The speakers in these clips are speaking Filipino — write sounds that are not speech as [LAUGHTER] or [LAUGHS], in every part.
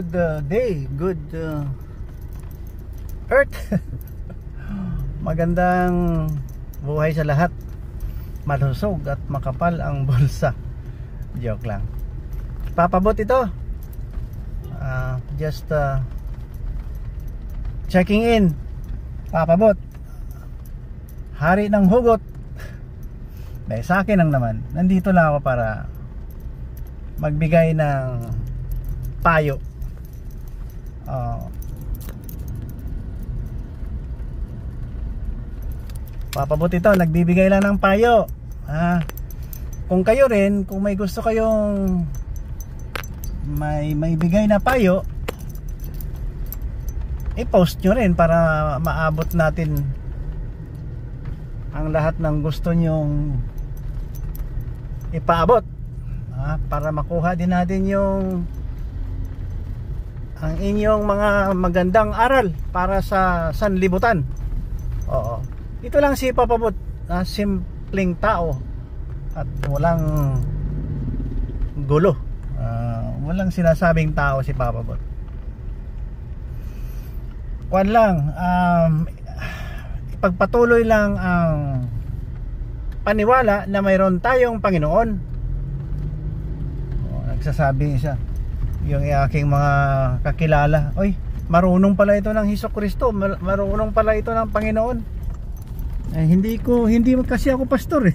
good uh, day, good uh, earth. [LAUGHS] Magandang buhay sa lahat. Malusog at makapal ang [LAUGHS] bulsa. Joke lang. Papabot ito. Uh, just uh, checking in. Papabot. Hari ng hugot. Dahil sa akin lang naman. Nandito lang ako para magbigay ng payo. Uh, papabot ito, nagbibigay lang ng payo. Ah, kung kayo rin, kung may gusto kayong may maibigay na payo, i-post nyo rin para maabot natin ang lahat ng gusto nyong ipaabot. Ah, para makuha din natin yung ang inyong mga magandang aral para sa sanlibutan. Oo. Ito lang si papabot na simpleng tao at walang gulo. Uh, walang sinasabing tao si papabot kwan lang um, ipagpatuloy lang ang paniwala na mayroon tayong Panginoon. Oh, nagsasabi siya yung aking mga kakilala. Oy marunong pala ito ng Hesus Kristo. Marunong pala ito ng Panginoon. Eh, hindi ko hindi kasi ako pastor eh.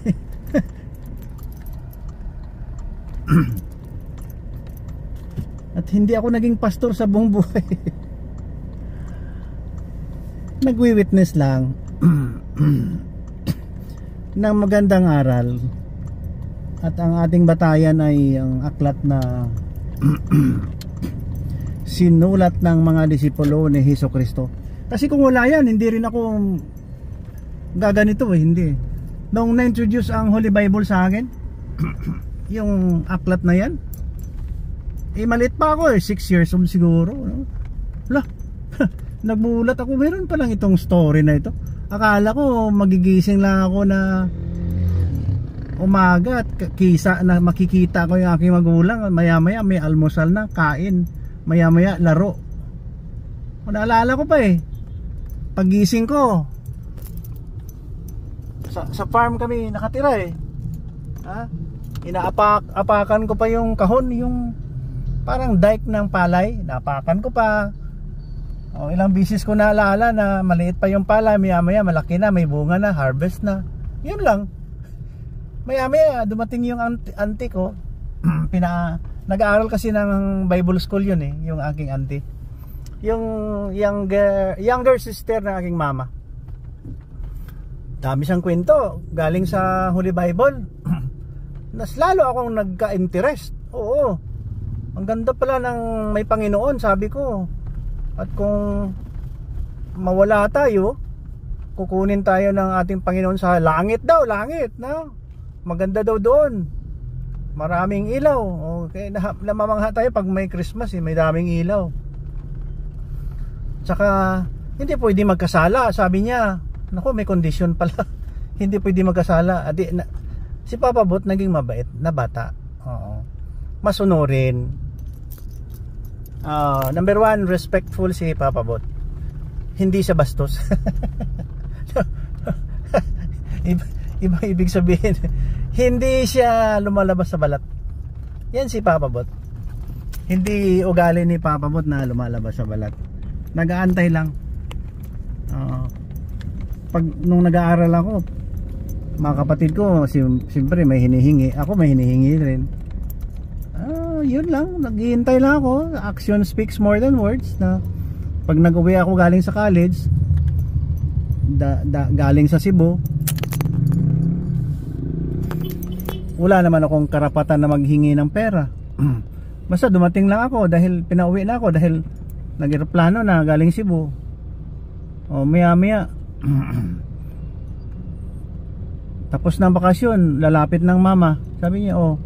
[CLEARS THROAT] At hindi ako naging pastor sa buong buhay. [LAUGHS] Nagwi-witness lang. [CLEARS THROAT] Ng magandang aral. At ang ating batayan ay ang aklat na [CLEARS THROAT] sinulat ng mga disipulo ni Heso Kristo. Kasi kung wala yan hindi rin ako gaganito eh hindi. Nung na-introduce ang Holy Bible sa akin [CLEARS THROAT] yung aklat na yan eh malit pa ako eh 6 years old siguro no? lah [LAUGHS] nagmulat ako meron pa lang itong story na ito. Akala ko magigising lang ako na umaga at kisa na makikita ko yung aking magulang maya maya may almusal na kain maya maya laro naalala ko pa eh. Pagising ko sa, sa farm kami nakatira eh. Ha? inaapak apakan ko pa yung kahon yung parang dike ng palay. Napakan ko pa. Oh, ilang bisis ko naalala na maliit pa yung palay. Maya maya malaki na may bunga na harvest na. Yun lang maya maya dumating yung auntie, ko. [CLEARS THROAT] Pina nag-aaral kasi ng Bible school yun eh yung aking auntie yung younger younger sister ng aking mama. Dami siyang kwento galing sa Holy Bible. [CLEARS THROAT] Nas lalo akong nagka-interest. Oo. Ang ganda pala ng may Panginoon sabi ko. At kung mawala tayo kukunin tayo ng ating Panginoon sa langit daw langit no maganda daw doon. Maraming ilaw. Okay namamangha tayo pag may Christmas eh, may daming ilaw. Tsaka hindi pwede magkasala. Sabi niya naku may condition pala. [LAUGHS] Hindi pwede magkasala. Adi, na, si Papa Bot naging mabait na bata. Oo. Masunurin. Uh, number one respectful si Papa Bot. Hindi siya bastos [LAUGHS] iba [LAUGHS] ibig sabihin hindi siya lumalabas sa balat. Yan si Papa Bot. Hindi ugali ni Papa Bot na lumalabas sa balat. Nagaantay lang. Uh, pag nung nag-aaral ako mga kapatid ko siyempre may hinihingi. Ako may hinihingi rin. Uh, yun lang. Naghihintay lang ako. Action speaks more than words na pag nag-uwi ako galing sa college da, da, galing sa Cebu wala naman akong karapatan na maghingi ng pera. [CLEARS THROAT] Basta dumating lang ako dahil pinauwi na ako dahil nag-aeroplano na galing Cebu. O maya maya [CLEARS THROAT] tapos ng bakasyon lalapit ng mama. Sabi niya oh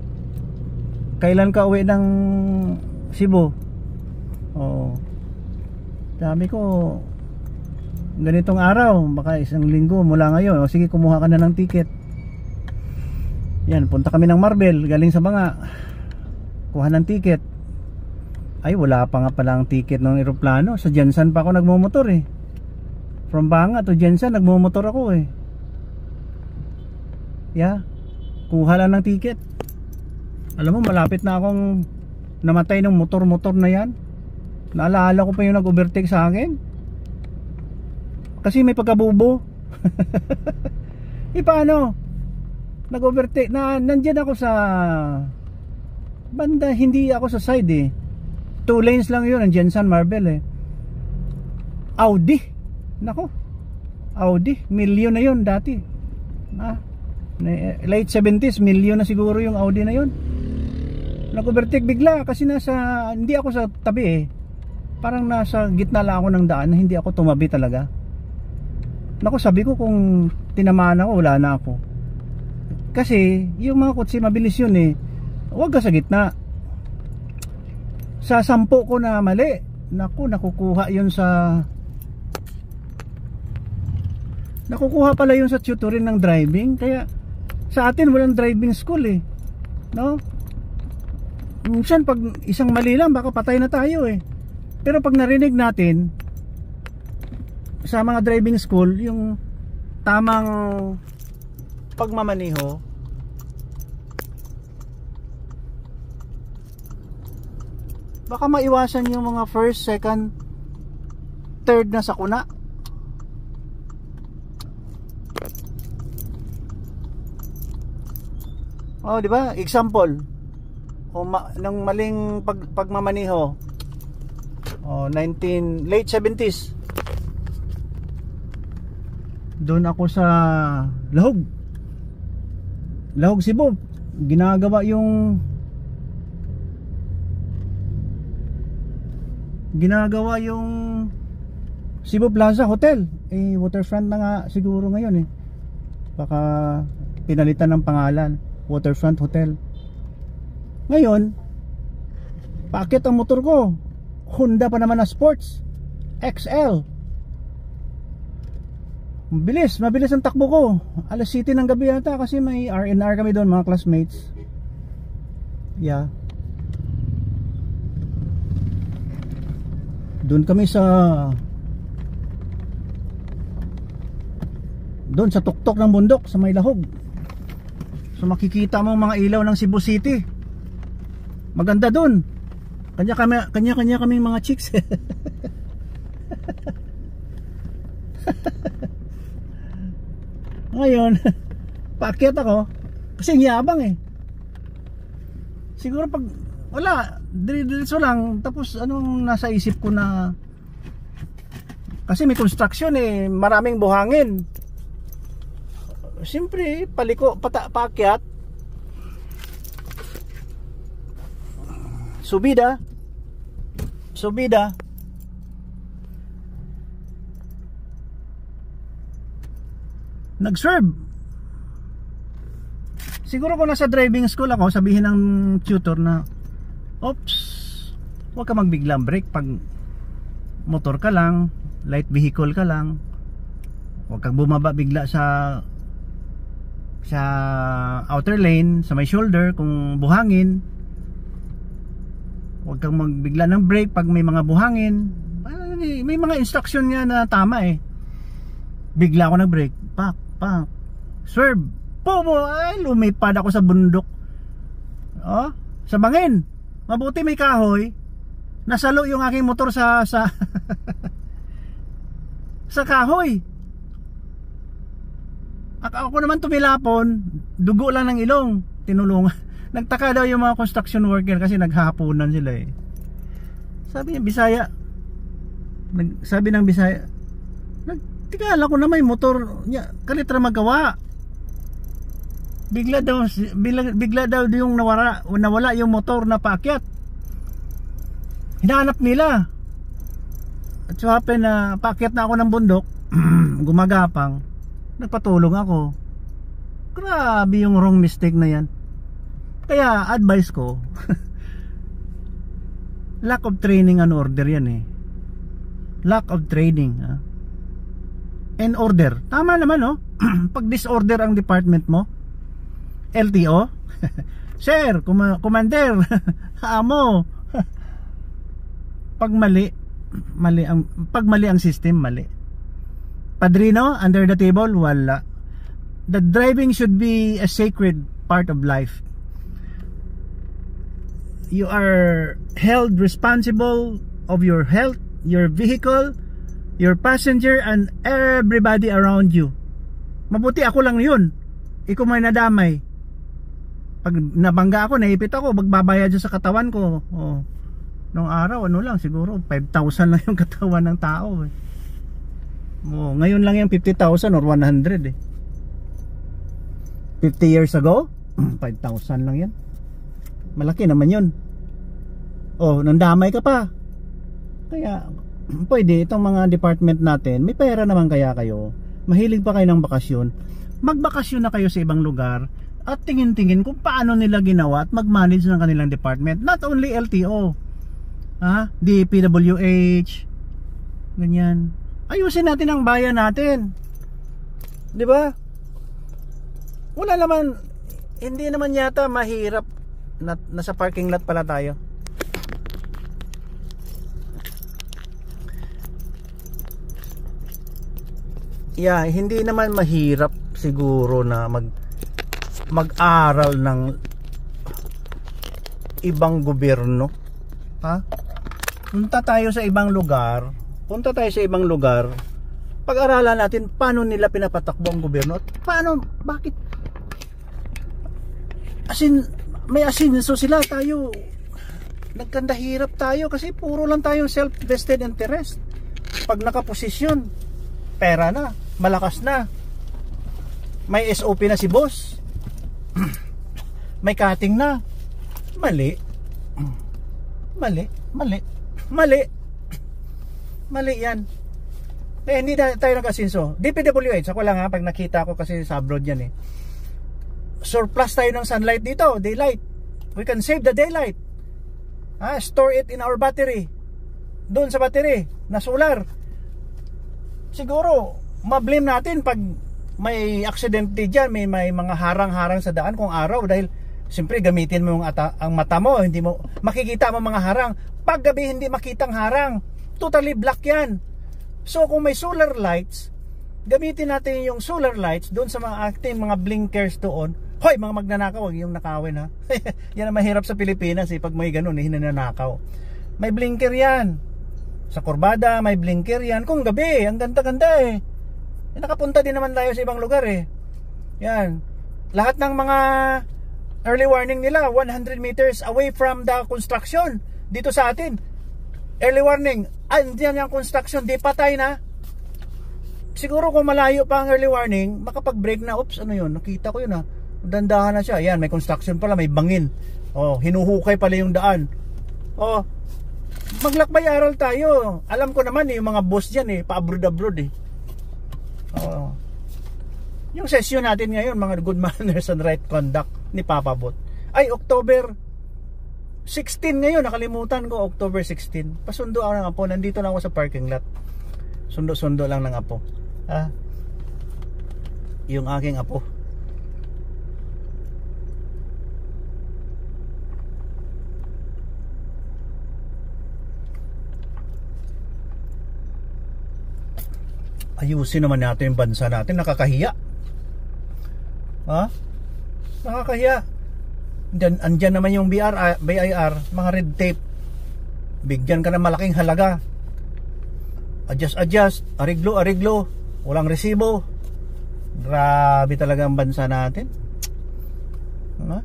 kailan ka uwi ng Cebu? Oh sabi ko ganitong araw baka isang linggo mula ngayon. O sige kumuha ka na ng ticket yan punta kami ng Marbel galing sa mga kuha ng ticket Ay, wala pa nga pala ang ticket ng eroplano. Sa Jensen pa ako nagmumotor eh. From Banga to Jensen, nagmumotor ako eh. Yeah. Kuha lang ng ticket. Alam mo, malapit na akong namatay ng motor-motor na yan. Naalala ko pa yung nag-overtake sa akin. Kasi may pagkabubo. [LAUGHS] e paano? Nag-overtake na nandiyan ako sa banda, hindi ako sa side eh. Two lanes lang yun ang Jensen Marble eh. Audi. Nako. Audi. Milyon na yun dati. Ah, late 70s milyon na siguro yung Audi na yun. Nag-overtake bigla kasi nasa hindi ako sa tabi eh. Parang nasa gitna lang ako ng daan hindi ako tumabi talaga. Nako sabi ko kung tinamaan ako wala na ako kasi yung mga kotse mabilis yun eh. Huwag ka sa gitna. Sa sampo ko na mali naku nakukuha yun sa nakukuha pala yun sa tutorin ng driving. Kaya sa atin walang driving school eh. No? Minsan pag isang mali lang baka patay na tayo eh. Pero pag narinig natin sa mga driving school yung tamang pagmamaniho baka maiwasan yung mga first, second, third na sakuna. Oh, di ba? Example. O ma ng maling pag pagmamaniho. Oh, 19 late 70s. Doon ako sa Lahog. Lahog Cebu. Ginagawa yung ginagawa yung Cebu Plaza Hotel. Eh waterfront na nga siguro ngayon eh. Baka pinalitan ng pangalan. Waterfront hotel. Ngayon paakit ang motor ko. Honda pa naman na sports XL mabilis mabilis ang takbo ko. Alas city ng gabi yata kasi may R&R kami doon mga classmates. Yeah. Doon kami sa doon sa tuktok ng bundok sa may lahog. So makikita mo mga ilaw ng Cebu City. Maganda doon. Kanya kami kanya kanya kaming mga chicks [LAUGHS] ngayon [LAUGHS] paakyat ako. Kasi yabang eh. Siguro pag wala diretso lang tapos anong nasa isip ko na kasi may construction eh maraming buhangin. Siyempre paliko pata, paakyat. Subida. Subida nag-serve siguro kung nasa driving school ako sabihin ng tutor na Oops. Huwag ka magbiglang brake pag motor ka lang, light vehicle ka lang. Huwag kang bumaba bigla sa sa outer lane, sa may shoulder kung buhangin. Huwag kang magbigla ng brake pag may mga buhangin. May mga instruction nga na tama eh. Bigla ako nag-brake. Pak, pak. Swerve. Pomo, ay lumipad ako sa bundok. Oh, sa bangin. Mabuti may kahoy. Nasalo yung aking motor sa sa [LAUGHS] sa kahoy. Ako naman tumilapon, dugo lang ng ilong, tinulungan. [LAUGHS] Nagtaka daw yung mga construction worker kasi naghahaponan sila eh. Sabi niya, Bisaya. Sabi ng Bisaya, nagtikala ko na may motor niya, kalitra magawa. Bigla daw bigla, bigla daw yung nawala nawala yung motor na paakyat. Hinahanap nila. At so happen na paakyat na ako ng bundok [CLEARS THROAT] gumagapang nagpatulong ako. Grabe yung wrong mistake na yan. Kaya advice ko [LAUGHS] lack of training and order yan eh. Lack of training ha? And order. Tama naman no? [CLEARS THROAT] Pag disorder ang department mo LTO? [LAUGHS] Sir, com commander, [LAUGHS] amo. [LAUGHS] pag mali mali ang pag mali ang system mali. Padrino under the table wala. The driving should be a sacred part of life. You are held responsible of your health your vehicle your passenger and everybody around you. Mabuti ako lang yun. Ikaw may nadamay. Pag nabangga ako naipit ako magbabayad sa katawan ko. Oh nung araw ano lang siguro 5,000 lang yung [LAUGHS] katawan ng tao eh. oh, ngayon lang yung 50,000 or 100 eh. 50 years ago [CLEARS THROAT] 5,000 lang yan malaki naman yun. Oh nandamay ka pa. Kaya [CLEARS THROAT] pwede itong mga department natin may pera naman kaya kayo? Mahilig pa kayo ng bakasyon? Magbakasyon na kayo sa ibang lugar at tingin-tingin kung paano nila ginawa at mag-manage ng kanilang department. Not only LTO ha? DPWH ganyan. Ayusin natin ang bayan natin. Di ba? Wala naman hindi naman yata mahirap na, nasa parking lot pala tayo yeah hindi naman mahirap siguro na mag mag-aral ng ibang gobyerno. Ha? Punta tayo sa ibang lugar. Punta tayo sa ibang lugar. Pag-aralan natin paano nila pinapatakbo ang gobyerno. At paano, bakit? Asin, may asinso sila tayo nagkanda hirap tayo kasi puro lang tayong self-vested interest. Pag nakaposisyon pera na, malakas na may SOP na si boss may cutting na mali mali mali Mali. Mali yan. Eh, hindi na tayo nag-asinso. DPWH, ako lang ha, pag nakita ko kasi sa abroad yan eh. Surplus tayo ng sunlight dito, daylight. We can save the daylight. Ha, store it in our battery. Doon sa battery, na solar. Siguro, mablame natin pag may accident dyan, may, may mga harang-harang sa daan kung araw dahil siyempre gamitin mo yung ata, ang mata mo, hindi mo makikita mo mga harang. Pag gabi hindi makitang harang, totally black yan. So kung may solar lights, gamitin natin yung solar lights doon sa mga ating mga blinkers doon. Hoy, mga magnanakaw, wag yung nakawin ha. [LAUGHS] yan ang mahirap sa Pilipinas eh, pag may ganun eh, hinanakaw. May blinker yan. Sa kurbada, may blinker yan. Kung gabi, ang ganda-ganda eh. Eh. Nakapunta din naman tayo sa ibang lugar eh. Yan. Lahat ng mga early warning nila 100 meters away from the construction dito sa atin early warning andyan yung construction di patay na siguro kung malayo pa ang early warning makapag break na oops ano yun nakita ko yun ah. dandahan na siya yan may construction pala may bangin oh hinuhukay pala yung daan oh maglakbay aral tayo alam ko naman eh, yung mga boss dyan eh pa abroad abroad eh oh yung session natin ngayon, mga good [LAUGHS] manners and right conduct ni Papa Bot. Ay, October 16 ngayon, nakalimutan ko, October 16. Pasundo ako ng apo, nandito lang ako sa parking lot. Sundo-sundo lang ng apo. Ha? Yung aking apo. Ayusin naman natin yung bansa natin nakakahiya Ha? Nakakahiya. Andyan, andyan naman yung BR, ah, BIR, mga red tape. Bigyan ka ng malaking halaga. Adjust, adjust. Ariglo, ariglo. Walang resibo. Grabe talaga ang bansa natin. Ha?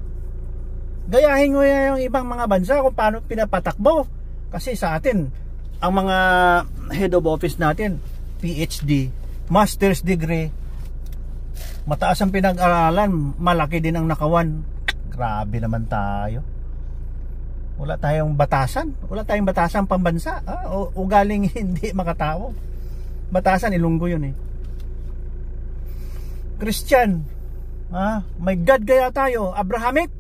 Gayahin mo yung ibang mga bansa kung paano pinapatakbo. Kasi sa atin, ang mga head of office natin, PhD, master's degree, mataas ang pinag-aralan malaki din ang nakawan. Grabe naman tayo. Wala tayong batasan. Wala tayong batasan pambansa. Ah, ugaling [LAUGHS] hindi makatao. Batasan ilunggo yun eh. Christian ah, may God kaya tayo Abrahamic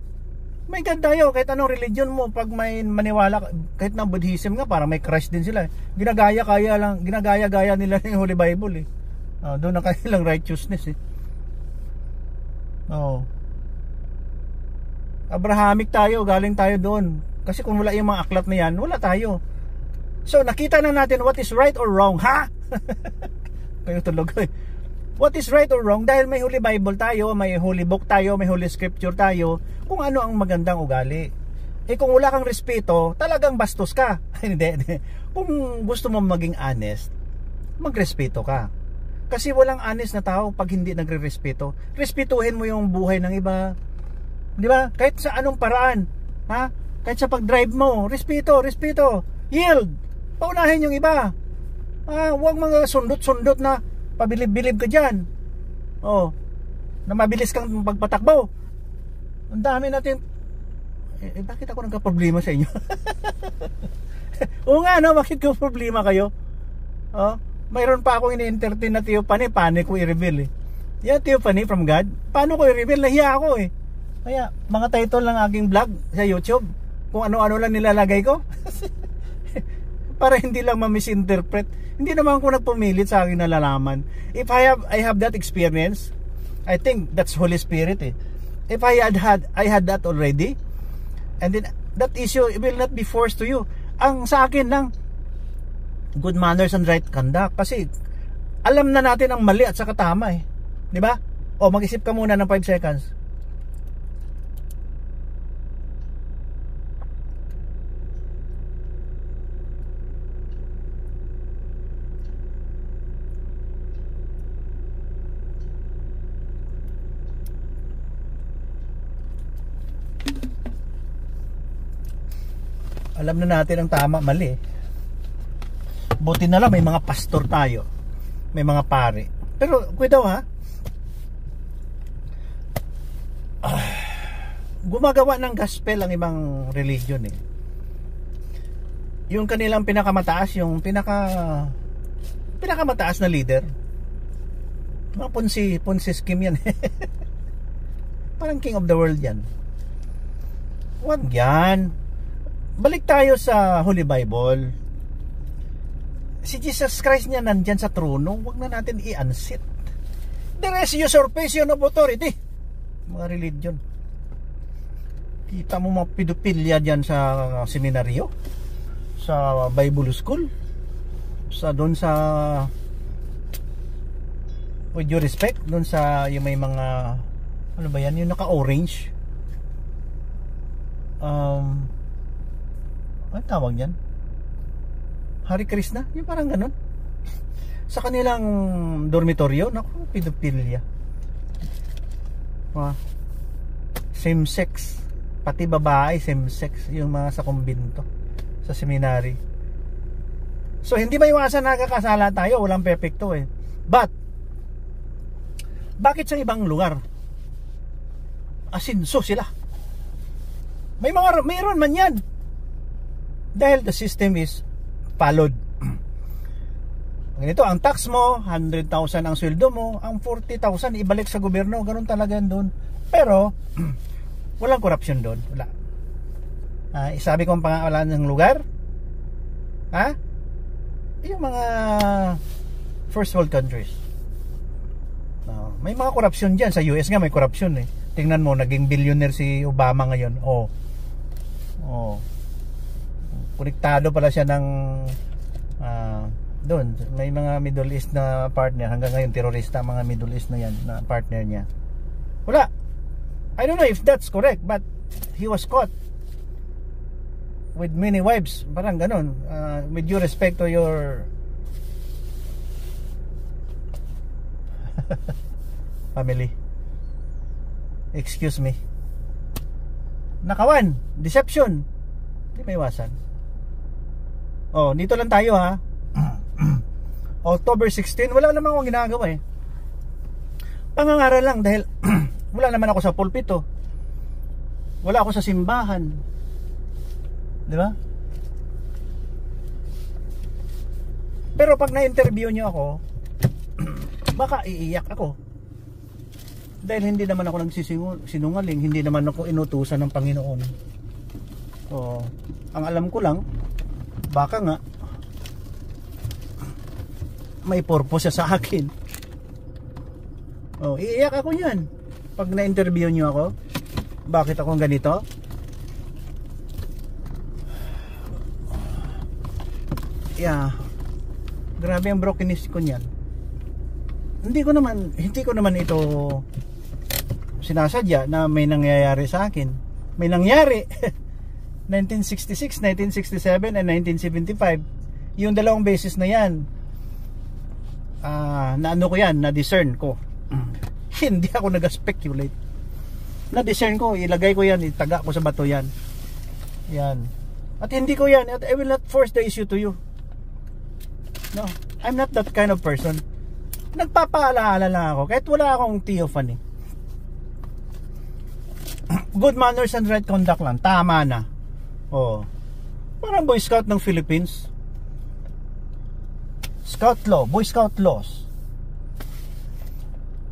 may God tayo kahit anong religion mo pag may maniwala kahit na Buddhism nga para may Christ din sila ginagaya kaya lang ginagaya-gaya nila yung Holy Bible eh ah, doon ang kanilang [LAUGHS] righteousness eh Oo. Abrahamic tayo, galing tayo doon. Kasi kung wala yung mga aklat na yan, wala tayo. So nakita na natin what is right or wrong, ha? [LAUGHS] Kayo tulog eh. What is right or wrong dahil may Holy Bible tayo, may Holy Book tayo, may Holy Scripture tayo, kung ano ang magandang ugali. Eh kung wala kang respeto, talagang bastos ka. [LAUGHS] hindi, hindi. Kung gusto mo maging honest, magrespeto ka. Kasi walang honest na tao pag hindi nagre-respeto. Respetuhin mo yung buhay ng iba. 'Di ba? Kahit sa anong paraan, ha? Kahit sa pag-drive mo, respeto, respeto. Yield. Paunahin yung iba. Ah, huwag mga sundot-sundot na pabilib-bilib ka diyan. Oh. Na mabilis kang pagpatakbo. Ang dami natin eh, eh bakit ako nagka-problema sa inyo? [LAUGHS] Oo nga no, bakit ko problema kayo? Oh, mayroon pa akong ini-entertain na Theophany, paano ko i-reveal eh. Yan Theophany from God. Paano ko i-reveal? Nahiya ako eh. Kaya mga title ng aking vlog sa YouTube, kung ano-ano lang nilalagay ko. [LAUGHS] Para hindi lang ma-misinterpret. Hindi naman ako nagpumilit sa aking nalalaman. If I have I have that experience, I think that's Holy Spirit eh. If I had had I had that already, and then that issue will not be forced to you. Ang sa akin lang, good manners and right conduct. Kasi alam na natin ang mali at saka tama eh. Di ba? O mag-isip ka muna ng 5 seconds. Alam na natin ang tama mali. Buti na lang may mga pastor tayo. May mga pare. Pero daw ha? Ah, gumagawa ng gospel ang ibang religion eh. Yung kanilang pinakamataas yung pinaka pinakamataas na leader. Mga punsi punsi scheme yan [LAUGHS] parang king of the world yan. Wag yan balik tayo sa Holy Bible. Si Jesus Christ niya nandyan sa trono wag na natin i-unsit there is usurpation of authority. Mga religion. Kita mo mga pedophilia dyan sa seminaryo? Sa Bible school? Sa doon sa with due respect doon sa yung may mga ano ba yan? Yung naka orange um ano tawag yan? Hari Krishna? Yung parang ganun. Sa kanilang dormitoryo, naku, pedophilia. Ah, same sex. Pati babae, same sex. Yung mga sa kumbinto. Sa seminary. So, hindi maiwasan nakakasala tayo. Walang perfecto eh. But, bakit sa ibang lugar? Asinso sila. May mga, mayroon man yan dahil the system is followed ganito ang tax mo 100,000 ang sweldo mo ang 40,000 ibalik sa gobyerno ganun talaga doon. Pero [CLEARS THROAT] walang corruption doon. Wala. Uh, isabi ko ang pangalan ng lugar? Ha? Yung mga first world countries. Uh, may mga corruption dyan. Sa US nga may corruption eh. Tingnan mo naging billionaire si Obama ngayon. Oh. Oh konektado pala siya ng uh, doon. May mga Middle East na partner. Hanggang ngayon terorista mga Middle East na yan na partner niya. Wala. I don't know if that's correct but he was caught with many wives. Parang ganun. Uh, with due respect to your [LAUGHS] family. Excuse me. Nakawan. Deception. Hindi may iwasan Oh, dito lang tayo ha. [CLEARS THROAT] October 16, wala naman akong ginagawa eh. Pangangaral lang dahil [CLEARS THROAT] wala naman ako sa pulpito. Wala ako sa simbahan. 'Di ba? Pero pag na-interview niyo ako, [CLEARS THROAT] baka iiyak ako. Dahil hindi naman ako nagsisinungaling, hindi naman ako inutusan ng Panginoon. So, ang alam ko lang, baka nga may purpose siya sa akin. Oh iiyak ako yan pag na-interview nyo ako bakit ako ganito? Yeah. Grabe ang brokenness ko niyan. Hindi ko naman hindi ko naman ito sinasadya na may nangyayari sa akin. May nangyari [LAUGHS] 1966, 1967 and 1975 yung dalawang beses na yan uh, na ano ko yan na discern ko. [CLEARS THROAT] Hindi ako nag-speculate. Na discern ko ilagay ko yan itaga ko sa bato yan. Yan. At hindi ko yan at I will not force the issue to you. No? I'm not that kind of person. Nagpapaalaala lang ako kahit wala akong theophany. [CLEARS THROAT] Good manners and right conduct lang. Tama na Oh. Parang Boy Scout ng Philippines. Scout law, Boy Scout laws.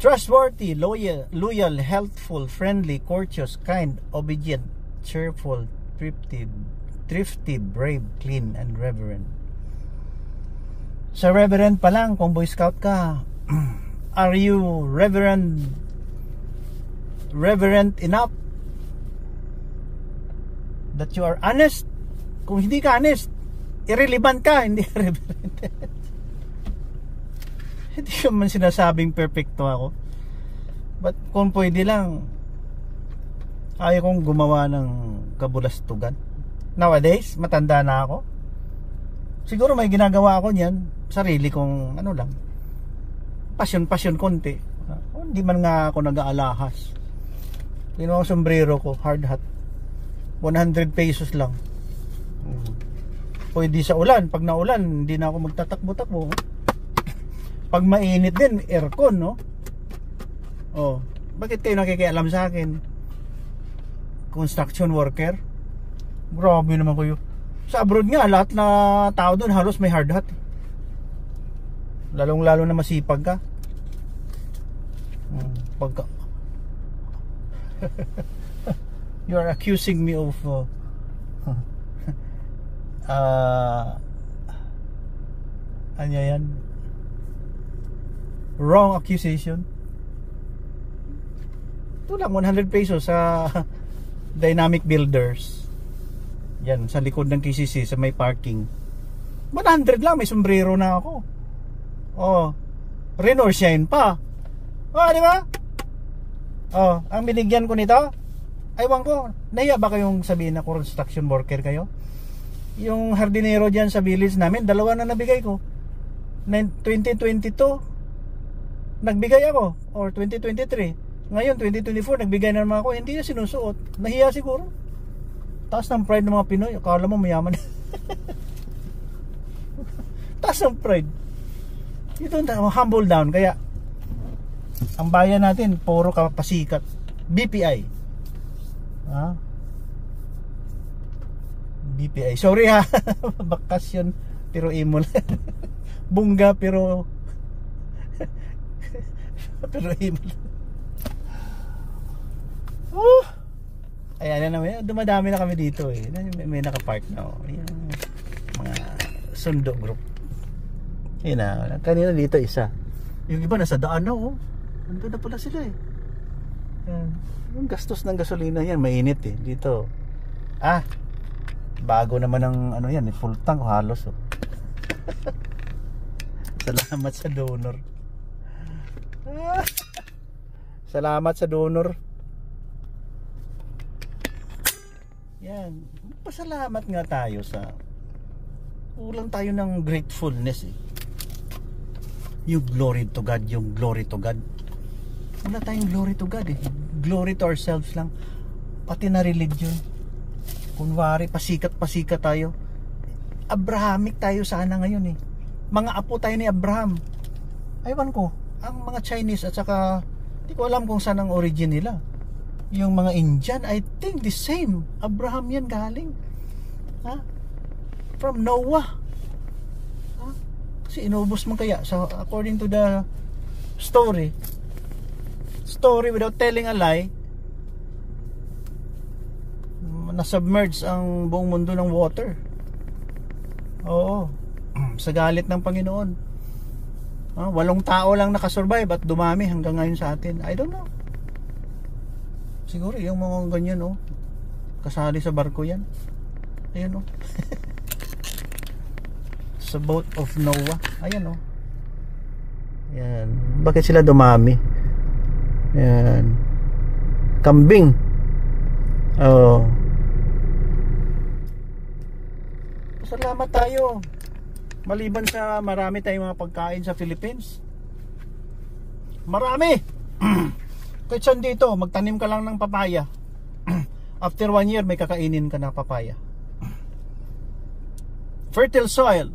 Trustworthy, loyal, loyal, helpful, friendly, courteous, kind, obedient, cheerful, thrifty, thrifty, brave, clean, and reverent. Sa reverend pa lang, kung Boy Scout ka, [CLEARS THROAT] are you reverend reverent enough that you are honest. Kung hindi ka honest, irrelevant ka, [LAUGHS] hindi irrelevant. hindi ko man sinasabing perfecto ako. But kung pwede lang, ayaw kong gumawa ng kabulastugan. Nowadays, matanda na ako. Siguro may ginagawa ako niyan, sarili kong ano lang, pasyon-pasyon konti. Uh, hindi man nga ako nag-aalahas. Yun ang sombrero ko, hard hat. 100 pesos lang. Pwede sa ulan. Pag naulan hindi na ako magtatakbo-takbo pag mainit din aircon no? Oh. Bakit kayo nakikialam sa akin? Construction worker? Grabe naman kayo. Sa abroad nga lahat na tao doon halos may hard hat lalong lalo na masipag ka. Hmm, pagka [LAUGHS] you are accusing me of uh, [LAUGHS] uh ano yan? Wrong accusation? Ito lang 100 pesos sa [LAUGHS] dynamic builders. Yan sa likod ng KCC sa may parking. 100 lang may sombrero na ako. Oh rain or shine pa. Oh di ba? Oh ang binigyan ko nito Aywan ko, nahiya ba kayong sabihin na construction worker kayo? Yung hardinero dyan sa village namin, dalawa na nabigay ko. 2022, nagbigay ako. Or 2023. Ngayon, 2024, nagbigay na naman ako. Hindi na sinusuot. Nahiya siguro. Taas ng pride ng mga Pinoy. Akala mo mayaman. [LAUGHS] Taas ng pride. Ito, humble down. Kaya, ang bayan natin, puro kapasikat. BPI Ha? BPI. Sorry ha. [LAUGHS] Bakasyon pero imol. [LAUGHS] Bunga pero [LAUGHS] pero imol. Oh. Ayan na naman. Dumadami na kami dito eh. May, may nakapark na. Oh. Yung mga sundo group. Yun na. Kanina dito isa. Yung iba nasa daan na oh. Nandun na pala sila eh. Yan. Yung gastos ng gasolina yan, mainit eh. Dito. Ah, bago naman ang ano yan, eh, full tank halos oh. [LAUGHS] Salamat sa donor. [LAUGHS] Salamat sa donor. Yan. Pasalamat nga tayo sa ulang tayo ng gratefulness eh. Yung glory to God, yung glory to God wala tayong glory to God eh glory to ourselves lang. Pati na religion. Kunwari pasikat pasikat tayo. Abrahamic tayo sana ngayon eh. Mga apo tayo ni Abraham. Aywan ko ang mga Chinese at saka hindi ko alam kung saan ang origin nila. Yung mga Indian I think the same. Abraham yan galing. Ha? From Noah. Ha? Kasi inubos man kaya. So according to the story story without telling a lie. Nasubmerge ang buong mundo ng water. Oo. [CLEARS THROAT] Sa galit ng Panginoon. Ah, walong tao lang nakasurvive at dumami hanggang ngayon sa atin. I don't know. Siguro yung mga ganyan oh. Kasali sa barko yan. Ayun oh. [LAUGHS] It's a boat of Noah. Ayan oh. Yan. Bakit sila dumami? Yan. Kambing. Oh. Salamat tayo. Maliban sa marami tayong mga pagkain sa Philippines. Marami. [CLEARS THROAT] Kahit saan dito, magtanim ka lang ng papaya. [CLEARS THROAT] After one year, may kakainin ka na papaya. Fertile soil.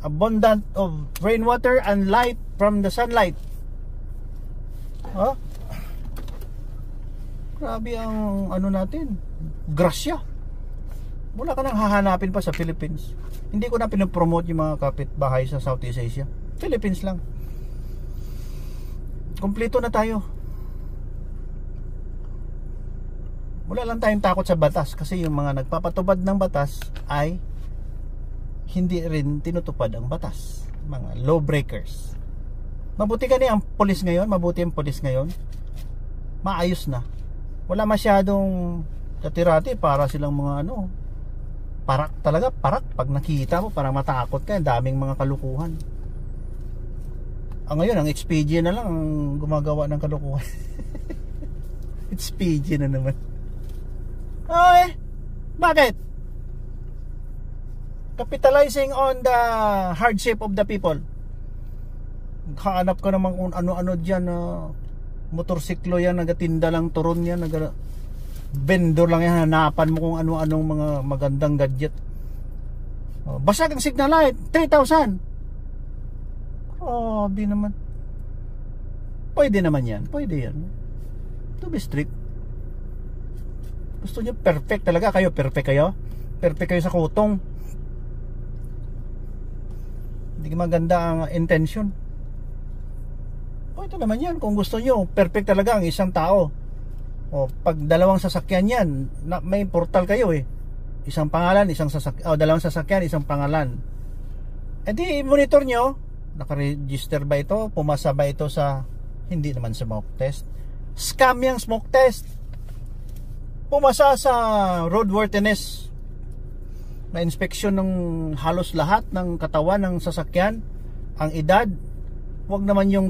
Abundant of rainwater and light from the sunlight. Oh? Grabe ang ano natin. Grasya. Wala ka nang hahanapin pa sa Philippines. Hindi ko na pinopromote yung mga kapitbahay sa Southeast Asia. Philippines lang. Kompleto na tayo. Wala lang tayong takot sa batas kasi yung mga nagpapatubad ng batas ay hindi rin tinutupad ang batas. Mga law breakers. Mabuti ka ang polis ngayon, mabuti ang polis ngayon. Maayos na. Wala masyadong katirati para silang mga ano, parak talaga parak. Pag nakita mo parang matakot ka daming mga kalukuhan. Ang ngayon ang Expedia na lang ang gumagawa ng kalukuhan. [LAUGHS] Expedia na naman. Ay bakit? Capitalizing on the hardship of the people hanap ka naman kung ano-ano dyan na uh, motorsiklo yan nagatinda lang turon yan nag vendor lang yan hanapan mo kung ano-anong mga magandang gadget. Oh, basag ang signal light 3,000 oh di naman. Pwede naman yan pwede yan. To be strict. Gusto nyo perfect talaga kayo perfect kayo? Perfect kayo sa kutong. Hindi maganda ang intention pwede naman yan kung gusto nyo perfect talaga ang isang tao o pag dalawang sasakyan yan, na, may portal kayo eh. Isang pangalan, isang sasakyan, oh, dalawang sasakyan, isang pangalan. E di monitor nyo, naka-register ba ito? Pumasa ba ito sa hindi naman smoke test? Scam yung smoke test. Pumasa sa roadworthiness na inspeksyon ng halos lahat ng katawan ng sasakyan, ang edad, wag naman yung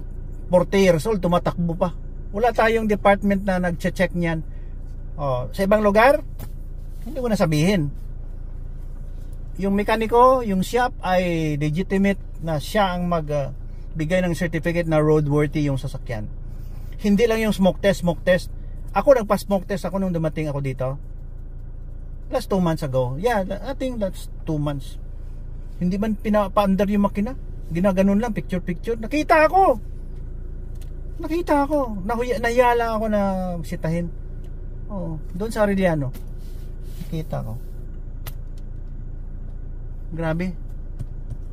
40 years old tumatakbo pa wala tayong department na nagche-check niyan. Oh, sa ibang lugar, hindi ko na sabihin. Yung mekaniko, yung shop ay legitimate na siya ang magbigay uh, ng certificate na roadworthy yung sasakyan. Hindi lang yung smoke test, smoke test. Ako nagpa-smoke test ako nung dumating ako dito. Last 2 months ago. Yeah, I think that's 2 months. Hindi man pinapa-under yung makina. Ginaganon lang, picture-picture. Nakita ako! Nakita ako. Nahuya, nahiya lang ako na sitahin. Oo, doon sa Arellano. Nakita ko. Grabe.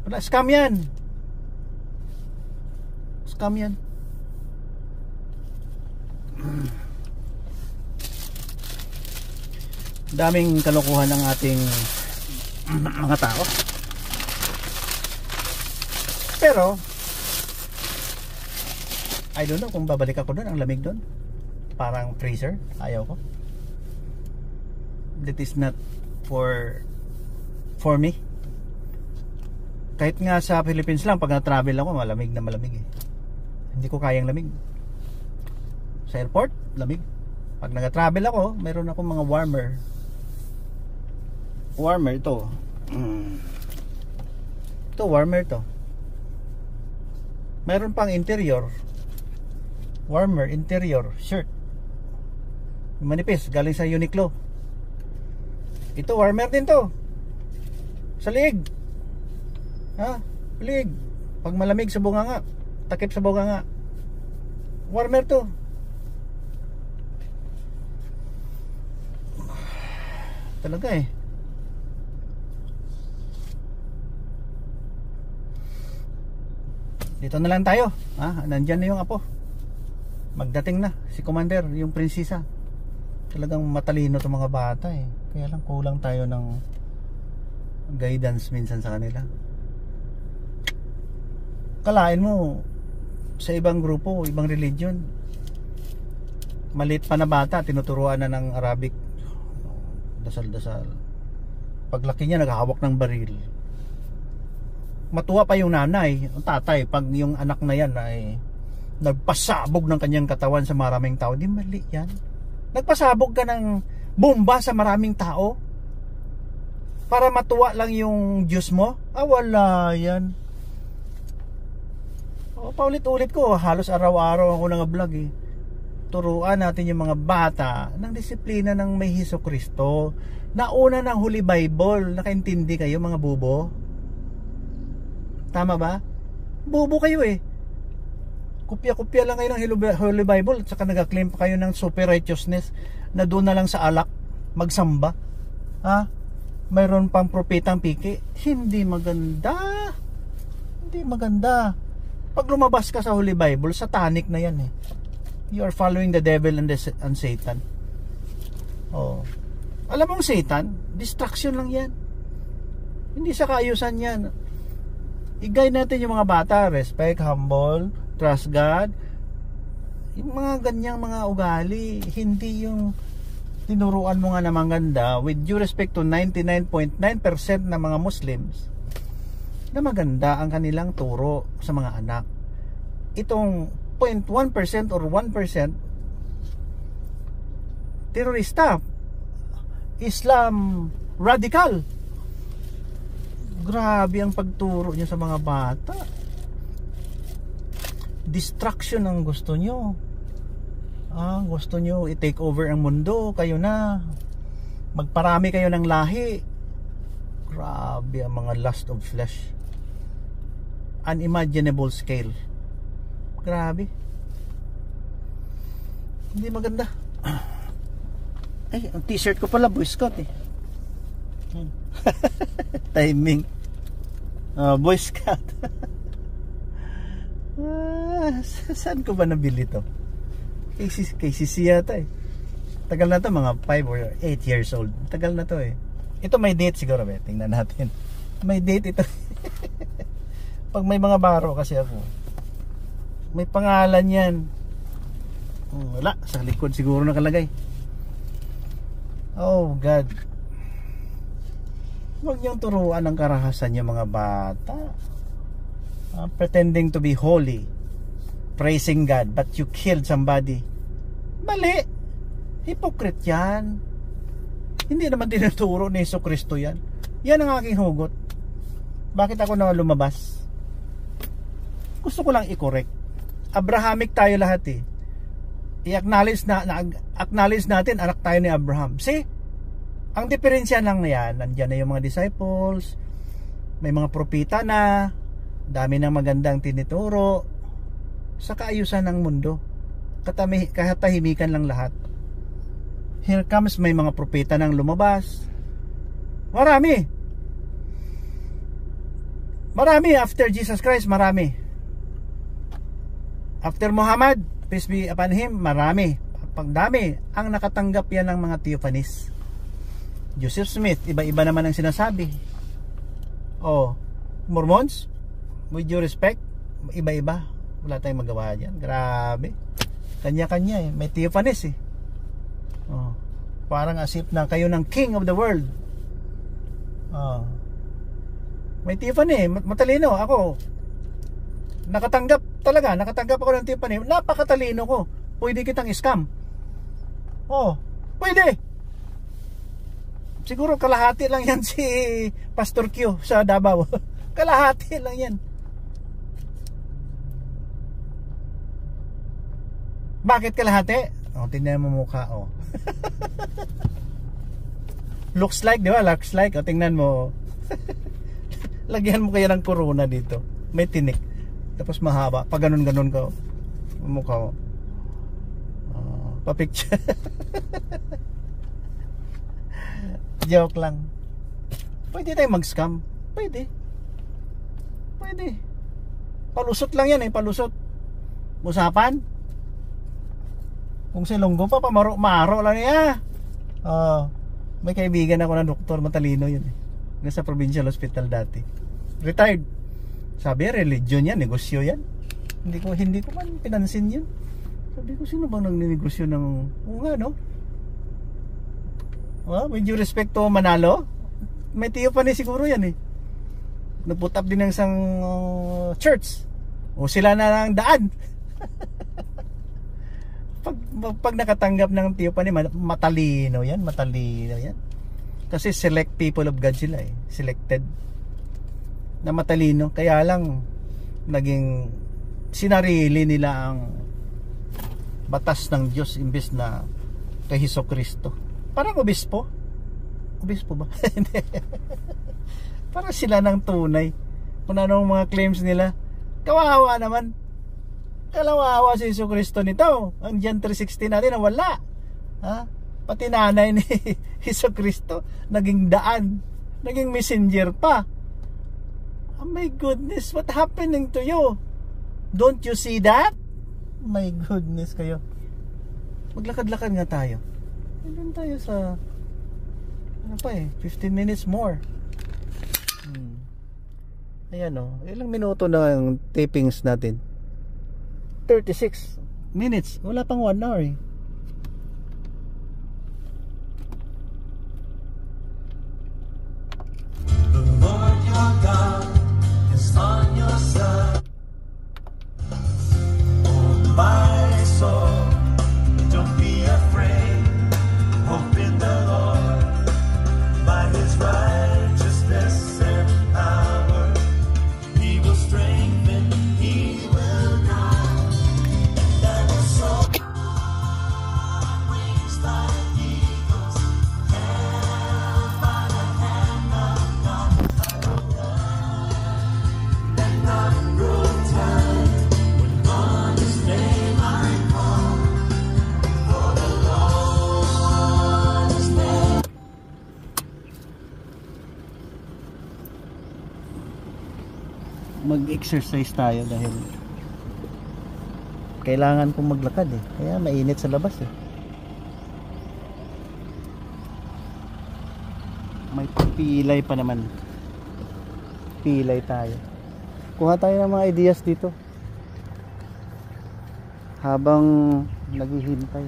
Wala, scam yan. Scam yan. Daming kalokohan ng ating [CLEARS THROAT] mga tao. Pero I don't know kung babalik ako doon ang lamig doon parang freezer ayaw ko. That is not for for me. Kahit nga sa Philippines lang pag na-travel ako malamig na malamig eh. Hindi ko kayang lamig. Sa airport lamig. Pag nag-travel ako meron akong mga warmer. Warmer ito mm. ito warmer to. Meron pang interior warmer interior shirt. Manipis galing sa Uniqlo. Ito warmer din to. Sa liig ha? Liig pag malamig sa bunganga takip sa bunganga warmer to. Talaga eh. Dito na lang tayo ha? Nandyan na yung apo magdating na si commander yung prinsesa talagang matalino itong mga bata eh. Kaya lang kulang tayo ng guidance minsan sa kanila. Kalain mo sa ibang grupo ibang religion. Malit pa na bata tinuturuan na ng Arabic. Dasal dasal paglaki niya naghahawak ng baril. Matuwa pa yung nanay, tatay, pag yung anak na yan ay nagpasabog ng kanyang katawan sa maraming tao, di mali yan. Nagpasabog ka ng bomba sa maraming tao para matuwa lang yung Diyos mo? Ah, wala yan. O, paulit-ulit ko, halos araw-araw ako nang-vlog eh. Turuan natin yung mga bata ng disiplina ng may Hiso Kristo. Nauna ng Holy Bible, nakaintindi kayo mga bubo? Tama ba? Bubo kayo eh. Kupya-kupya lang kayo ng Holy Bible at saka nag-claim pa kayo ng super righteousness na doon na lang sa alak magsamba. Ha? Mayroon pang propetang piki. Hindi maganda. Hindi maganda. Pag lumabas ka sa Holy Bible, satanic na yan eh. You are following the devil and, the, and Satan. Oh. Alam mong Satan, distraction lang yan. Hindi sa kaayusan yan i-guide natin yung mga bata respect, humble, trust God. Yung mga ganyang mga ugali hindi yung tinuruan mo nga na maganda. With due respect to 99.9% ng mga Muslims na maganda ang kanilang turo sa mga anak. Itong 0.1% or 1% terorista Islam radical. Grabe ang pagturo niya sa mga bata. Distraction ang gusto niyo. Ah, gusto niyo i-take over ang mundo, kayo na. Magparami kayo ng lahi. Grabe ang mga lust of flesh. Unimaginable scale. Grabe. Hindi maganda. [CLEARS THROAT] Ay, ang t-shirt ko pala Boy Scout eh. Hmm. [LAUGHS] Timing uh, Boy Scout [LAUGHS] ah, saan ko ba nabili to? Kay Sisi yata eh. Tagal na to mga 5 or 8 years old. Tagal na to eh. Ito may date siguro be. Tingnan natin. May date ito. [LAUGHS] Pag may mga baro kasi ako may pangalan yan. Hmm, wala. Sa likod siguro nakalagay. Oh god. Huwag niyong turuan ng karahasan yung mga bata. Uh, pretending to be holy. Praising God, but you killed somebody. Mali. Hypocrite yan. Hindi naman tinuturo ni Yeso Kristo yan. Yan ang aking hugot. Bakit ako na lumabas? Gusto ko lang i-correct. Abrahamic tayo lahat eh. I-acknowledge na, na acknowledge natin anak tayo ni Abraham. See? Ang diferensya lang na yan, nandiyan na yung mga disciples, may mga propita na, dami ng magandang tinituro, sa kaayusan ng mundo. Katami, katahimikan lang lahat. Here comes may mga propeta nang lumabas. Marami. Marami after Jesus Christ, marami. After Muhammad, peace be upon him, marami. Pagdami, ang nakatanggap yan ng mga theophanies. Joseph Smith, iba-iba naman ang sinasabi. Oh, Mormons, with due respect, iba-iba. Wala tayong magawa dyan. Grabe. Kanya-kanya eh. May Theophanes eh. Oh, parang asip na kayo ng king of the world. Oh. May Tiffany, matalino ako. Nakatanggap talaga, nakatanggap ako ng Tiffany. Napakatalino ko. Pwede kitang scam. Oh, pwede. Siguro kalahati lang yan [LAUGHS] si Pastor Q sa Davao. [LAUGHS] kalahati lang yan. Bakit kalahati? Oh, tingnan mo mukha oh. [LAUGHS] Looks like, di ba? Looks like. O, oh, tingnan mo. [LAUGHS] Lagyan mo kaya ng corona dito. May tinik. Tapos mahaba. Pag ganun-ganun ka. Oh. Mukha mo. Oh, pa-picture. [LAUGHS] Joke lang. Pwede tayong mag-scam. Pwede. Pwede. Palusot lang yan eh, palusot. Usapan. Kung si Longgo pa, pamaro, maro lang niya. Oh, may kaibigan ako na doktor, matalino yun eh. Nasa provincial hospital dati. Retired. Sabi, religion yan, negosyo yan. Hindi ko, hindi ko man pinansin yun. Sabi ko, sino bang nagnegosyo ng, oo nga no? Well, with due respect to Manalo, may tiyo pa ni siguro yan eh. Nagput up din ng isang uh, church. O sila na lang daan. [LAUGHS] pag, nakatanggap ng tiyo pa ni matalino yan, matalino yan. Kasi select people of God sila eh. Selected. Na matalino. Kaya lang, naging sinarili nila ang batas ng Diyos imbes na kay Heso Kristo. Parang obispo. Obispo ba? [LAUGHS] Parang sila ng tunay. Kung anong mga claims nila. Kawawa naman. Kalawawa si Heso Kristo nito. Ang John 3.16 natin, wala. Ha? Pati nanay ni [LAUGHS] Heso Kristo, naging daan. Naging messenger pa. Oh my goodness, what happening to you? Don't you see that? My goodness kayo. Maglakad-lakad nga tayo. Nandun tayo sa ano pa eh, 15 minutes more. Hmm. Ayan o, oh, ilang minuto na ang tapings natin. 36 minutes. Wala pang 1 hour eh. Mag-exercise tayo dahil kailangan kong maglakad eh. Kaya mainit sa labas eh. May pilay pa naman. Pilay tayo. Kuha tayo ng mga ideas dito. Habang naghihintay.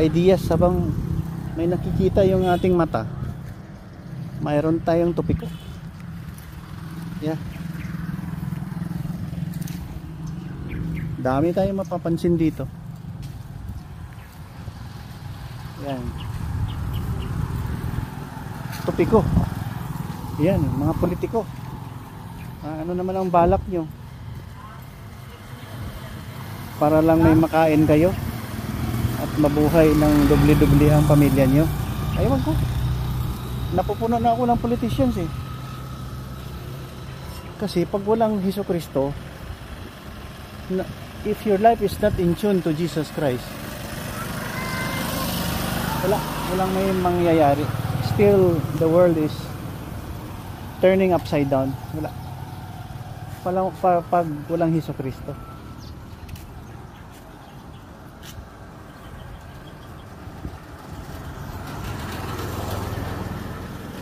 Ideas habang may nakikita yung ating mata. Mayroon tayong topiko yeah. Dami tayong mapapansin dito. Yan. Topiko yan mga politiko. Ah, ano naman ang balak nyo? Para lang may makain kayo mabuhay ng doble-doble ang pamilya nyo aywan ko. Napupuno na ako ng politicians eh. Kasi pag walang Heso Kristo if your life is not in tune to Jesus Christ wala walang may mangyayari. Still the world is turning upside down. Wala. Walang, pa, pag walang Heso Kristo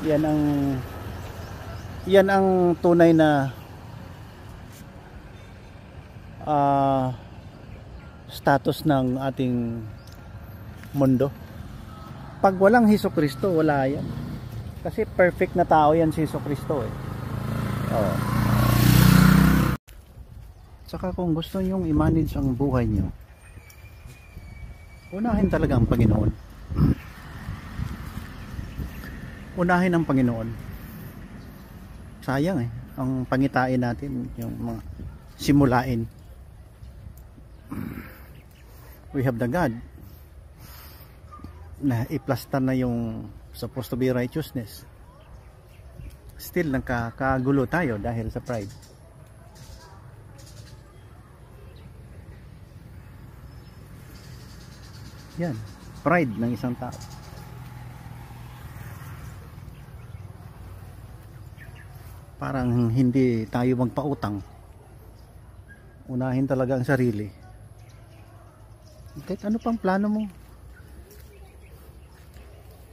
yan ang yan ang tunay na ah, status ng ating mundo pag walang Heso Kristo wala yan kasi perfect na tao yan si Heso Kristo eh Oo. Saka kung gusto nyong i-manage ang buhay nyo, unahin talaga ang Panginoon. Unahin ang Panginoon. Sayang eh, ang pangitain natin, yung mga simulain. We have the God na iplasta na yung supposed to be righteousness. Still nagkakagulo tayo dahil sa pride. Yan, pride ng isang tao. Parang hindi tayo magpautang. Unahin talaga ang sarili. Kahit ano pang plano mo?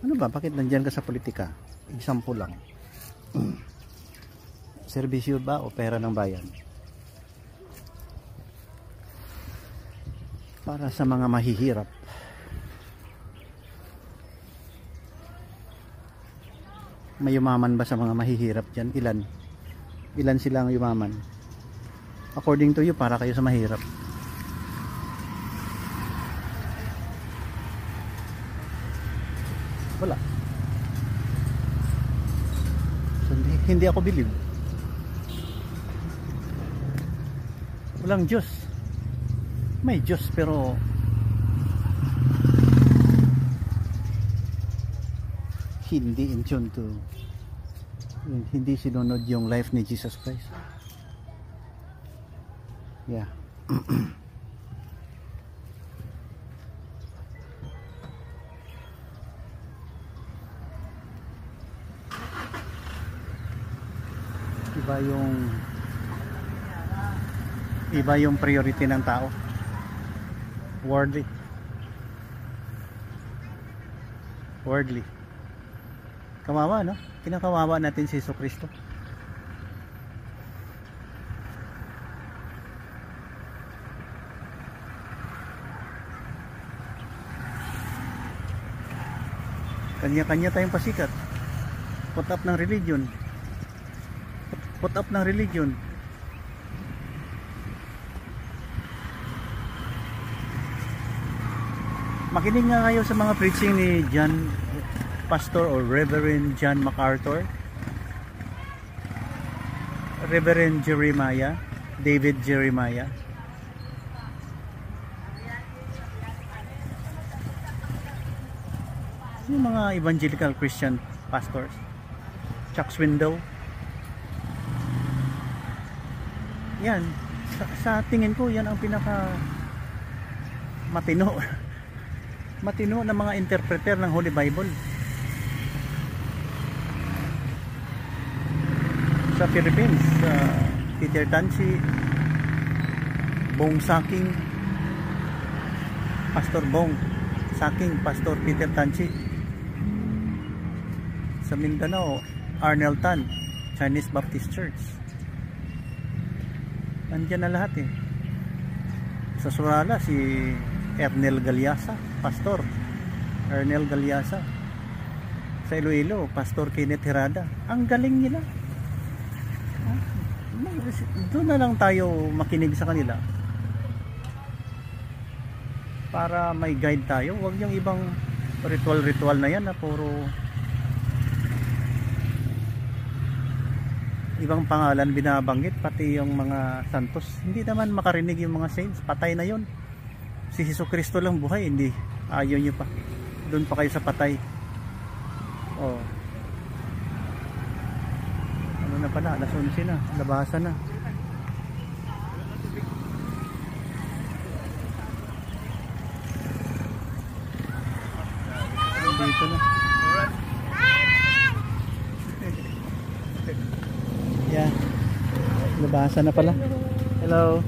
Ano ba? Bakit nandyan ka sa politika? Example lang. [CLEARS THROAT] Serbisyo ba o pera ng bayan? Para sa mga mahihirap May yumaman ba sa mga mahihirap dyan? Ilan? Ilan sila ang yumaman? According to you, para kayo sa mahirap. Wala. So, hindi, hindi ako believe. Walang Diyos. May Diyos pero hindi in tune to hindi sinunod yung life ni Jesus Christ. Yeah. [CLEARS THROAT] iba yung iba yung priority ng tao worldly worldly kawawa no? Kinakawawa natin si Yesu Kristo kanya-kanya tayong pasikat. Put up ng religion. Put up ng religion. Makinig nga kayo sa mga preaching ni John Pastor or Reverend John MacArthur? Reverend Jeremiah David Jeremiah. Yung mga evangelical Christian pastors. Chuck Swindoll. Yan. Sa, sa tingin ko yan ang pinaka matino. [LAUGHS] Matino na mga interpreter ng Holy Bible sa Philippines sa Peter Tanchi Bong Saking Pastor Bong Saking Pastor Peter Tanchi sa Mindanao Arnel Tan Chinese Baptist Church Nandiyan na lahat eh. Sa Surala, si Ernel Galyasa, pastor. Ernel Galyasa. Sa Iloilo, Pastor Kenneth Herada. Ang galing nila. Doon na lang tayo makinig sa kanila. Para may guide tayo. Huwag yung ibang ritual-ritual na yan na puro ibang pangalan binabanggit pati yung mga santos. Hindi naman makarinig yung mga saints. Patay na yon si Hesus Kristo lang buhay hindi. Ayaw nyo pa. Doon pa kayo sa patay. Oh na pala alas 11 na labasan na dito na Yeah. Nabasa na pala. Hello.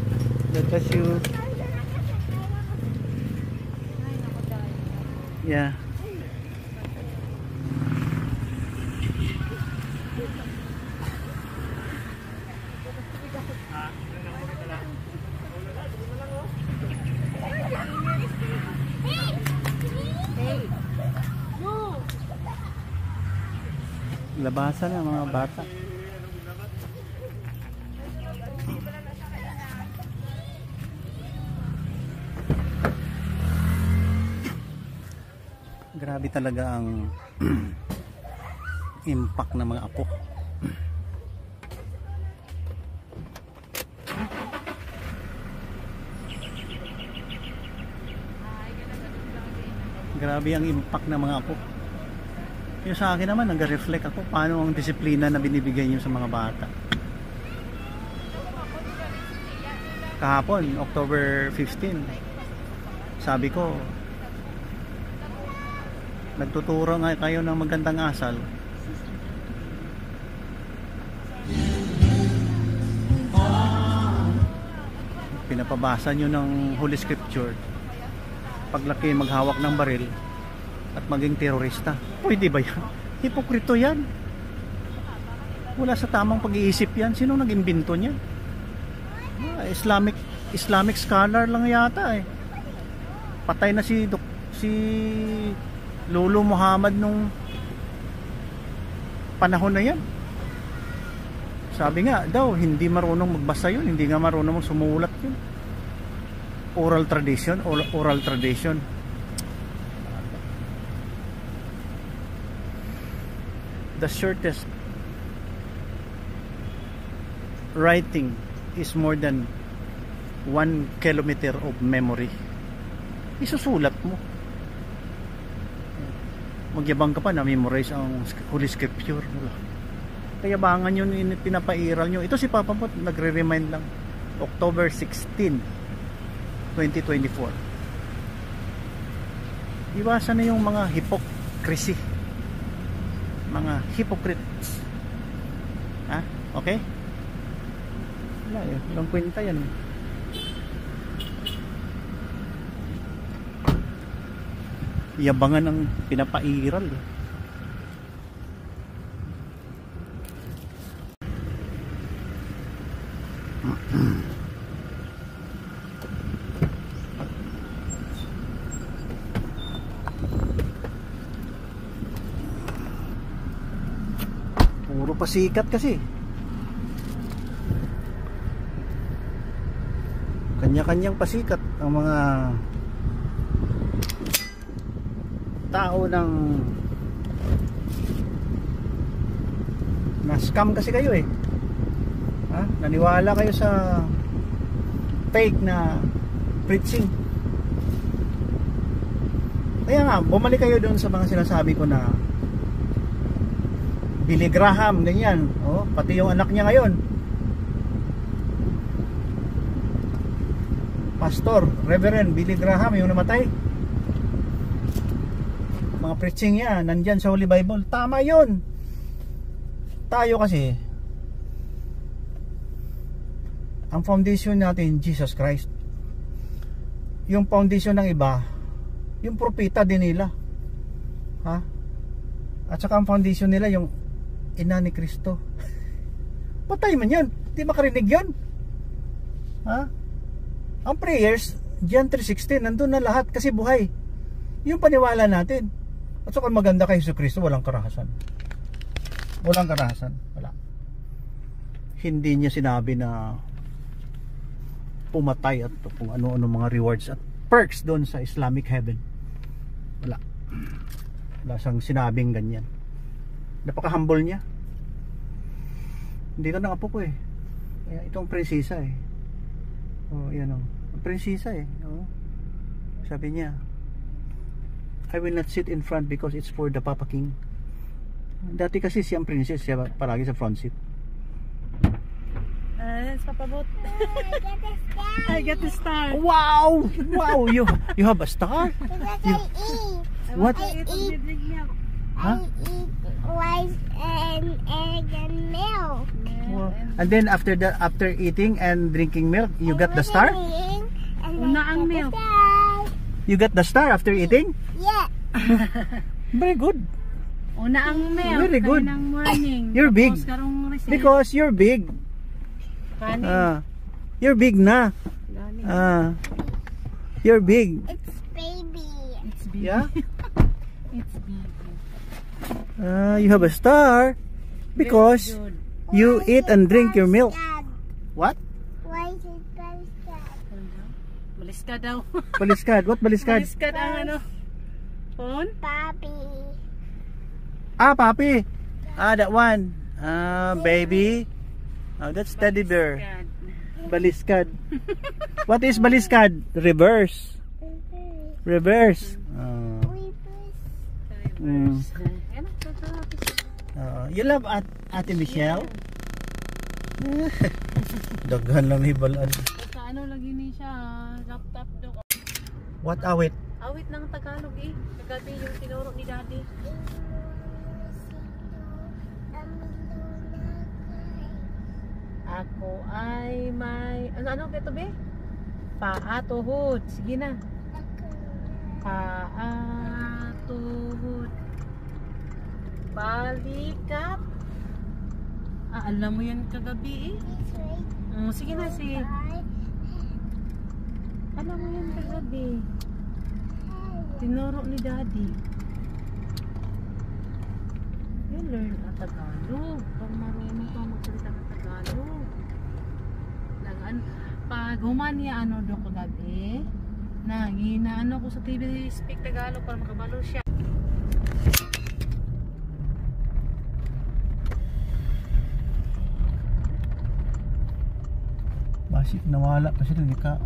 God bless you. Yeah. Labasan ng mga bata. grabe talaga ang [CLEARS THROAT] impact ng mga apo grabe ang impact ng mga apo yung sa akin naman nag-reflect ako paano ang disiplina na binibigay nyo sa mga bata. Kahapon October 15 sabi ko nagtuturo nga kayo ng magandang asal. Pinapabasa nyo ng Holy Scripture. Paglaki maghawak ng baril at maging terorista pwede ba yan? hipokrito yan wala sa tamang pag-iisip yan sino nag-imbento niya Ah, Islamic Islamic scholar lang yata eh patay na si Dok- si Lolo Muhammad nung panahon na yan. Sabi nga daw, hindi marunong magbasa yun, hindi nga marunong sumulat yun. Oral tradition, oral, oral tradition. The shortest writing is more than one kilometer of memory. Isusulat mo. Magyabang ka pa na memorize ang Holy Scripture. Wala. Kayabangan yun in- pinapairal nyo. Ito si Papa Pot, nagre-remind lang. October 16, 2024. Iwasan na yung mga hypocrisy. Mga hypocrites. Ha? Okay? Wala eh. Walang kwenta yan eh. Yabangan ang pinapairal eh. Puro pasikat kasi. Kanya-kanyang pasikat ang mga tao ng na scam kasi kayo eh. Ha? Naniwala kayo sa fake na preaching. Kaya nga, bumalik kayo doon sa mga sinasabi ko na Billy Graham, ganyan. Oh, pati yung anak niya ngayon. Pastor, Reverend Billy Graham, yung namatay. Mga preaching niya, nandyan sa Holy Bible. Tama yun. Tayo kasi, ang foundation natin, Jesus Christ. Yung foundation ng iba, yung propeta din nila. Ha? At saka ang foundation nila, yung ina ni Kristo. Patay man yan. Di makarinig yun. Ha? Ang prayers, John 3.16, nandun na lahat kasi buhay. Yung paniwala natin. At saka maganda kay Jesus Kristo, walang karahasan. Walang karahasan. Wala. Hindi niya sinabi na pumatay at kung ano-ano mga rewards at perks doon sa Islamic heaven. Wala. Wala siyang sinabing ganyan. Napaka-humble niya. Hindi ka ng apo ko eh. Kaya itong prinsesa eh. Oh, yan oh. Ang prinsesa eh. Oh. Sabi niya, I will not sit in front because it's for the Papa King. Dati kasi siyang princess, siya palagi sa front seat. Ah, that's papabot. [LAUGHS] I get the star. Wow! Wow! You you have a star? You- What? I eat. Huh? Rice and egg and milk. Wow. And then after the after eating and drinking milk, you got the star? And Una ang get milk. the star. You got the star after eating? Yeah. [LAUGHS] Very good. Una ang milk. Very good. Kaninang morning. You're big. Tapos karong receipt. Because you're big. Kanin. Ah. you're big na. Galing. Ah. you're big. It's baby. It's big. Yeah? [LAUGHS] Ah, you have a star because you eat and drink your milk. What? Why is it bad? Baliskad daw. [LAUGHS] Baliskad. What baliskad? Baliskad ang ano. Phone? Papi. Ah, papi. Ah, that one. Ah, baby. Oh, that's teddy bear. Baliskad. Baliskad. What is baliskad? Reverse. Reverse. Ah. Mm. Ah, you love at Ate Michelle? [LAUGHS] Daghan lang ni balaan. Basta ano lagi ni siya. Laptop daw. What awit? Awit ng Tagalog eh. Kagabi yung tinuro ni Daddy. Ako ay may... Ano, ano ito be? Paatuhod. Sige na. Paatuhod. Balikat. Ah, alam mo yan kagabi eh. Mm, sige na, sige. Alam mo yan kagabi. Tinuro ni Daddy. learn a Tagalog. Pag marunong ka magsalita ng Tagalog. Lagan, pag humani ano do kagabi, na ginaano ko sa TV speak Tagalog para makabalo siya. Basik nawala pa sila ni ka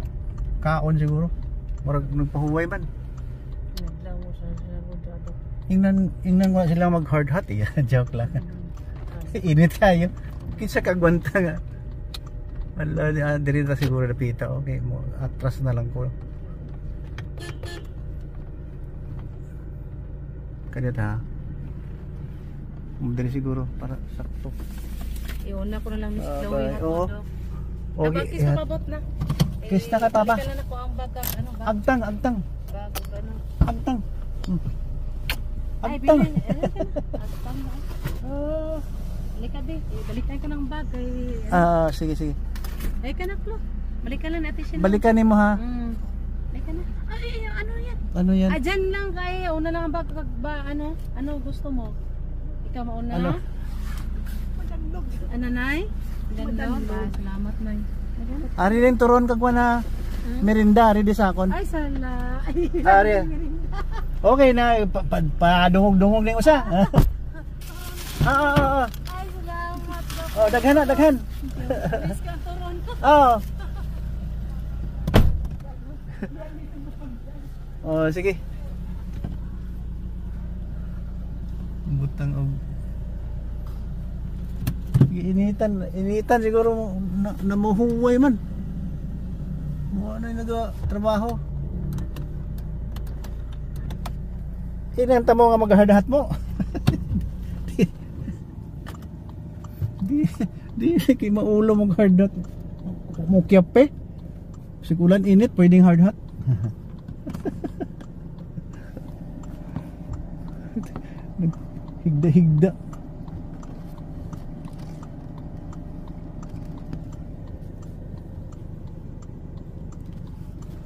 kaon siguro. Murag nagpahuway man. Naglaw mo sa sinagudado. Ingnan ingnan wala sila mag hard hat eh. [LAUGHS] Joke lang. Init tayo. Kinsa kagwanta nga. Wala di ah, diri na siguro napita. Okay, mo atras na lang ko. Kanya ta. Diri siguro para sakto. Iuna ko na lang Miss Ah, Chloe na Oo. Todo. Okay, Kapag kis ihat. mabot na. Kiss na kay Papa. balikan na ko ang bagag ano ba? Agtang, agtang, Bago ano. agtang. Hmm. Ay, Agtang. bilhin. [LAUGHS] Agtang na. Ah. Halika di. Eh, Balikan ko ng bag. Ay, Ah, sige sige. ay ka na, Flo. Balikan lang natin siya. Balikan ni mo ha. Mm. Balikan na. Ay, ay, ay, ano yan? Ano yan? Ah, dyan lang kay. Una lang ang bag. ba, ano? Ano gusto mo? Ikaw mauna? Ano? Ano, Nay? Ganda. Salamat, Nay. Ari rin turon kagwa na merinda, ari di sakon. Ay, sala. Ari. [LAUGHS] Okay na, pa, pa, padungog-dungog na yung [LAUGHS] usa. ah, ah, ah, ah. Ay, salamat. Oh, daghan na, daghan. Please ka, turon. [LAUGHS] Oh. oh, sige. Butang og initan, initan siguro na, namuhuway man. Mo ano yung nagatrabaho. Inanta mo [LAUGHS] nga maghahadat mo. di, di, kay maulo mong hard hat. Mukyap eh. Sikulan init, pwedeng hard hat. [LAUGHS] Higda-higda.